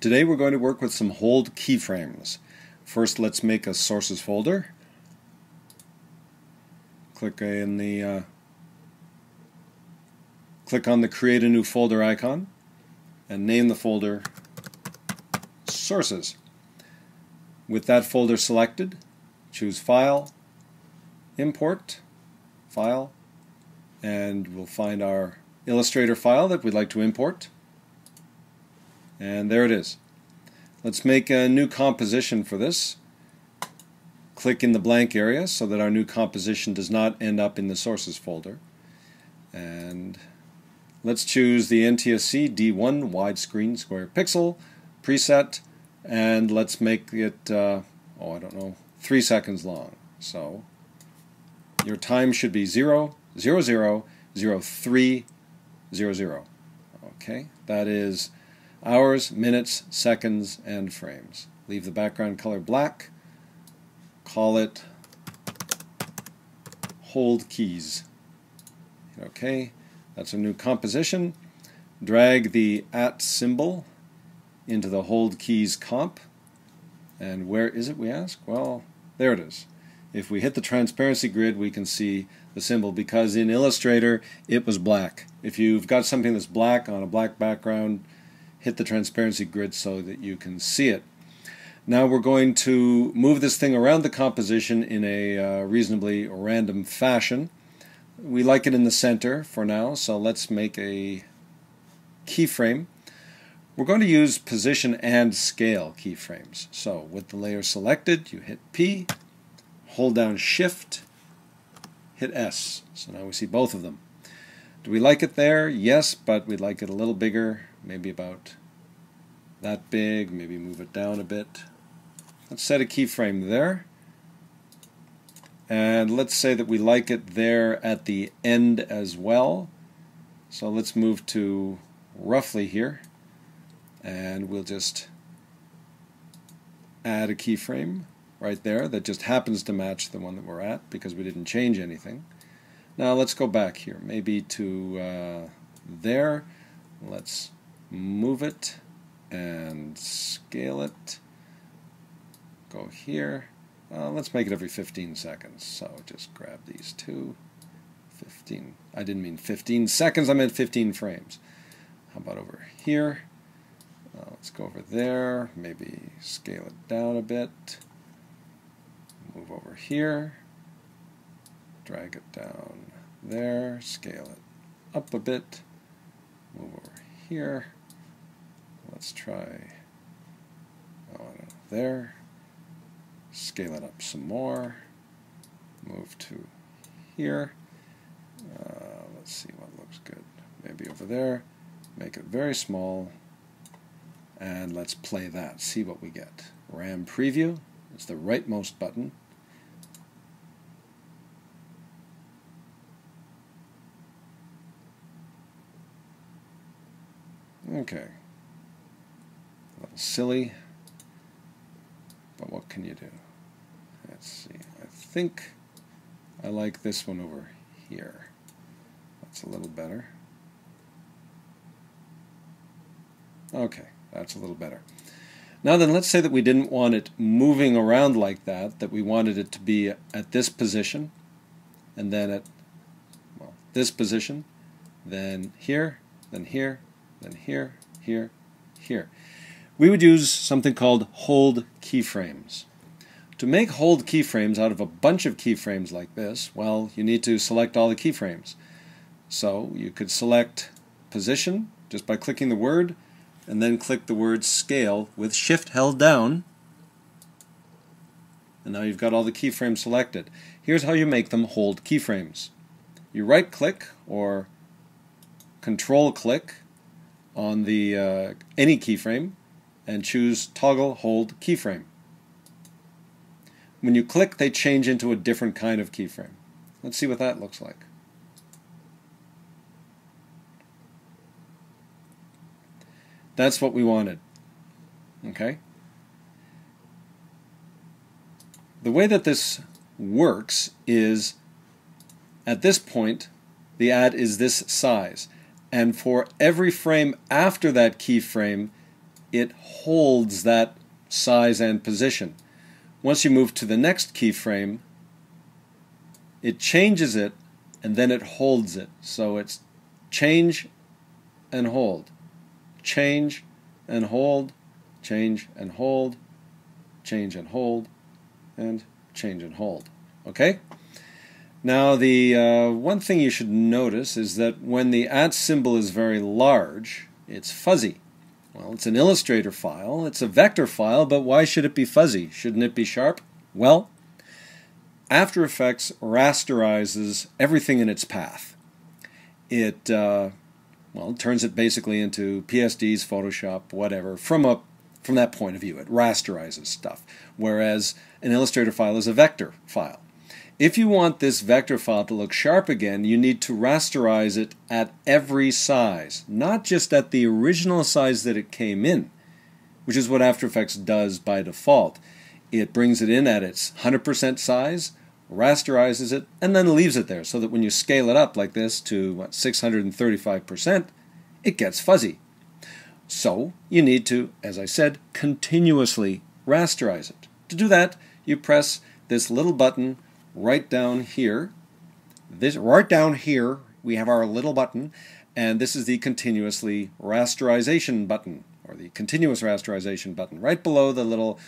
Today we're going to work with some hold keyframes. First let's make a sources folder. Click in the uh, click on the create a new folder icon and name the folder sources. With that folder selected, choose file, import, file, and we'll find our Illustrator file that we'd like to import. And there it is. Let's make a new composition for this. Click in the blank area so that our new composition does not end up in the sources folder. And let's choose the NTSC D1 widescreen square pixel preset and let's make it, uh, oh I don't know, three seconds long. So your time should be 0, 0, 0, 0, 3, 0, 0. Okay, that is hours, minutes, seconds, and frames. Leave the background color black. Call it hold keys. Okay, that's a new composition. Drag the at symbol into the hold keys comp. And where is it, we ask? Well, there it is. If we hit the transparency grid, we can see the symbol because in Illustrator it was black. If you've got something that's black on a black background, hit the transparency grid so that you can see it. Now we're going to move this thing around the composition in a uh, reasonably random fashion. We like it in the center for now, so let's make a keyframe. We're going to use position and scale keyframes. So with the layer selected, you hit P, hold down Shift, hit S. So now we see both of them. Do we like it there? Yes, but we'd like it a little bigger maybe about that big, maybe move it down a bit. Let's set a keyframe there. And let's say that we like it there at the end as well. So let's move to roughly here. And we'll just add a keyframe right there that just happens to match the one that we're at because we didn't change anything. Now let's go back here, maybe to uh, there. Let's move it and scale it. Go here. Uh, let's make it every 15 seconds. So just grab these two. 15. I didn't mean 15 seconds, I meant 15 frames. How about over here? Uh, let's go over there. Maybe scale it down a bit. Move over here. Drag it down there. Scale it up a bit. Move over here. Let's try there. Scale it up some more. Move to here. Uh, let's see what looks good. Maybe over there. Make it very small. And let's play that. See what we get. RAM preview is the rightmost button. Okay. Silly, but what can you do? Let's see. I think I like this one over here. That's a little better. Okay, that's a little better. Now then, let's say that we didn't want it moving around like that, that we wanted it to be at this position, and then at well, this position, then here, then here, then here, here, here. We would use something called hold keyframes. To make hold keyframes out of a bunch of keyframes like this, well, you need to select all the keyframes. So you could select position just by clicking the word, and then click the word scale with shift held down. And now you've got all the keyframes selected. Here's how you make them hold keyframes. You right click or control click on the uh, any keyframe and choose toggle hold keyframe. When you click they change into a different kind of keyframe. Let's see what that looks like. That's what we wanted. Okay? The way that this works is at this point the ad is this size and for every frame after that keyframe, it holds that size and position. Once you move to the next keyframe, it changes it and then it holds it. So it's change and hold, change and hold, change and hold, change and hold, and change and hold. Okay? Now, the uh, one thing you should notice is that when the at symbol is very large, it's fuzzy. Well, it's an Illustrator file, it's a vector file, but why should it be fuzzy? Shouldn't it be sharp? Well, After Effects rasterizes everything in its path. It, uh, well, turns it basically into PSDs, Photoshop, whatever, from a from that point of view. It rasterizes stuff, whereas an Illustrator file is a vector file. If you want this vector file to look sharp again, you need to rasterize it at every size, not just at the original size that it came in, which is what After Effects does by default. It brings it in at its 100% size, rasterizes it, and then leaves it there so that when you scale it up like this to what, 635%, it gets fuzzy. So you need to, as I said, continuously rasterize it. To do that, you press this little button right down here. This right down here, we have our little button, and this is the continuously rasterization button, or the continuous rasterization button, right below the little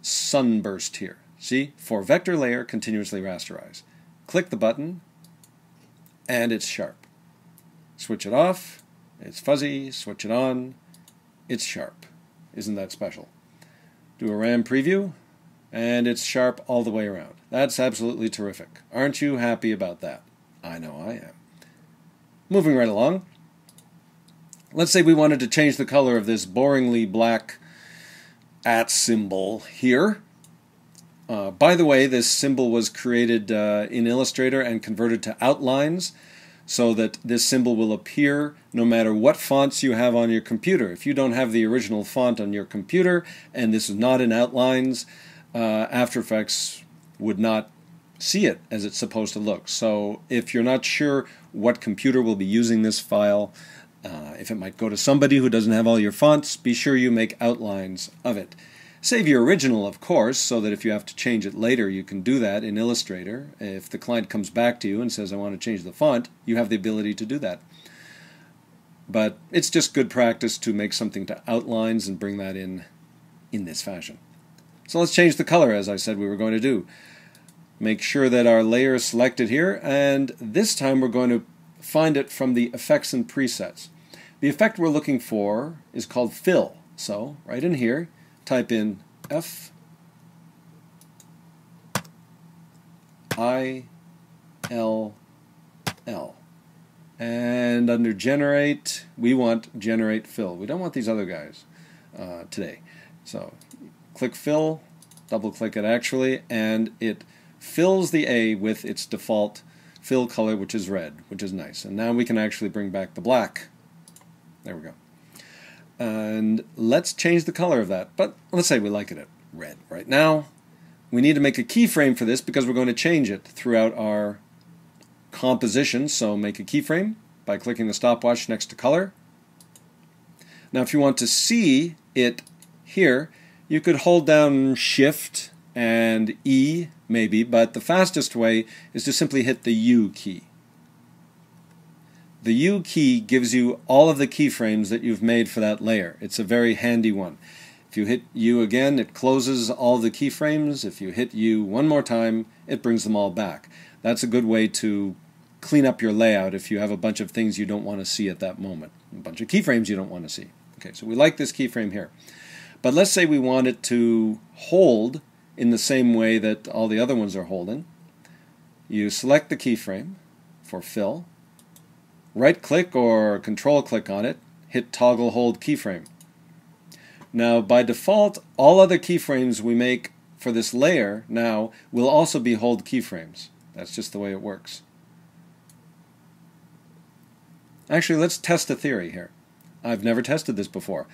sunburst here. See, for vector layer, continuously rasterize. Click the button, and it's sharp. Switch it off, it's fuzzy, switch it on, it's sharp. Isn't that special? Do a RAM preview, and it's sharp all the way around. That's absolutely terrific. Aren't you happy about that? I know I am. Moving right along. Let's say we wanted to change the color of this boringly black at symbol here. Uh, by the way, this symbol was created uh, in Illustrator and converted to outlines so that this symbol will appear no matter what fonts you have on your computer. If you don't have the original font on your computer and this is not in outlines, uh, After Effects would not see it as it's supposed to look. So if you're not sure what computer will be using this file, uh, if it might go to somebody who doesn't have all your fonts, be sure you make outlines of it. Save your original, of course, so that if you have to change it later, you can do that in Illustrator. If the client comes back to you and says, I want to change the font, you have the ability to do that. But it's just good practice to make something to outlines and bring that in in this fashion. So let's change the color as I said we were going to do. Make sure that our layer is selected here and this time we're going to find it from the effects and presets. The effect we're looking for is called fill. So right in here, type in F I L L. And under generate, we want generate fill. We don't want these other guys uh, today. So click fill, double click it actually, and it fills the A with its default fill color, which is red, which is nice. And now we can actually bring back the black. There we go. And let's change the color of that. But let's say we like it at red right now. We need to make a keyframe for this because we're going to change it throughout our composition. So make a keyframe by clicking the stopwatch next to color. Now if you want to see it here, you could hold down Shift and E, maybe, but the fastest way is to simply hit the U key. The U key gives you all of the keyframes that you've made for that layer. It's a very handy one. If you hit U again, it closes all the keyframes. If you hit U one more time, it brings them all back. That's a good way to clean up your layout if you have a bunch of things you don't want to see at that moment, a bunch of keyframes you don't want to see. Okay, so we like this keyframe here. But let's say we want it to hold in the same way that all the other ones are holding. You select the keyframe for fill, right click or control click on it, hit toggle hold keyframe. Now by default, all other keyframes we make for this layer now will also be hold keyframes. That's just the way it works. Actually, let's test a theory here. I've never tested this before.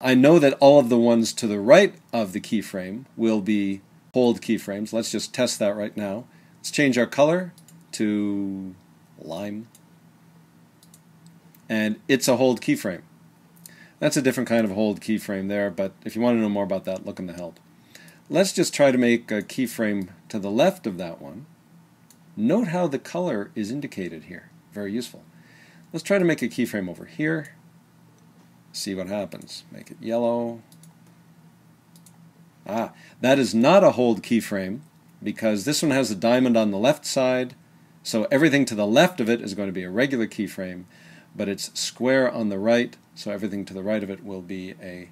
I know that all of the ones to the right of the keyframe will be hold keyframes. Let's just test that right now. Let's change our color to lime. And it's a hold keyframe. That's a different kind of hold keyframe there, but if you want to know more about that, look in the help. Let's just try to make a keyframe to the left of that one. Note how the color is indicated here. Very useful. Let's try to make a keyframe over here. See what happens. Make it yellow. Ah, that is not a hold keyframe because this one has a diamond on the left side, so everything to the left of it is going to be a regular keyframe, but it's square on the right, so everything to the right of it will be a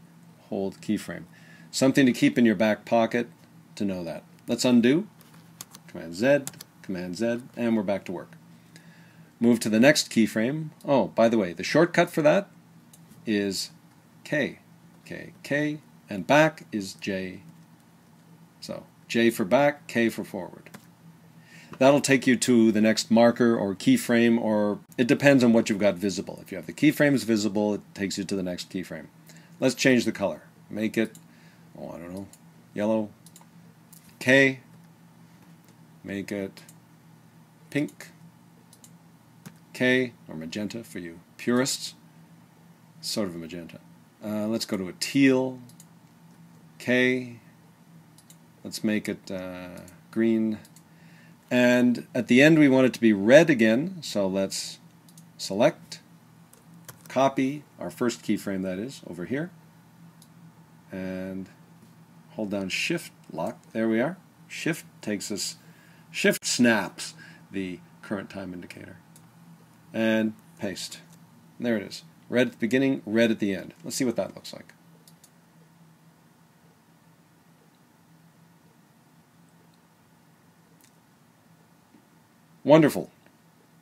hold keyframe. Something to keep in your back pocket to know that. Let's undo. Command Z, Command Z, and we're back to work. Move to the next keyframe. Oh, by the way, the shortcut for that is K. K, K, and back is J. So J for back, K for forward. That'll take you to the next marker or keyframe, or it depends on what you've got visible. If you have the keyframes visible, it takes you to the next keyframe. Let's change the color. Make it, oh, I don't know, yellow. K. Make it pink. K, or magenta for you purists. Sort of a magenta. Uh, let's go to a teal. K. Let's make it uh, green. And at the end we want it to be red again, so let's select, copy, our first keyframe that is, over here, and hold down Shift, lock, there we are. Shift takes us, Shift snaps the current time indicator. And paste. There it is. Red at the beginning, red at the end. Let's see what that looks like. Wonderful.